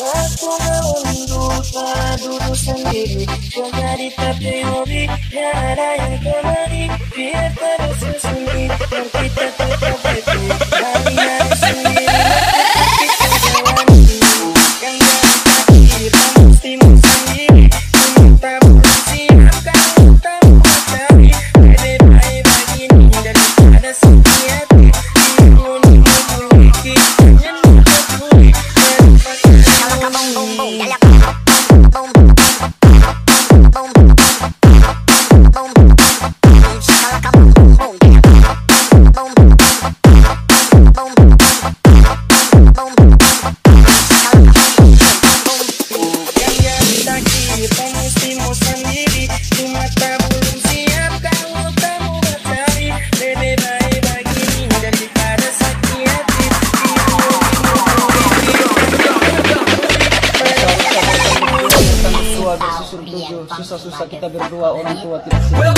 Aku mengunduhkan dulu sendiri Kau dari teori Tiada yang kemari Biar terus sendiri Dan kita tetap berdiri susah-susah kita berdua orang tua tidak sendiri.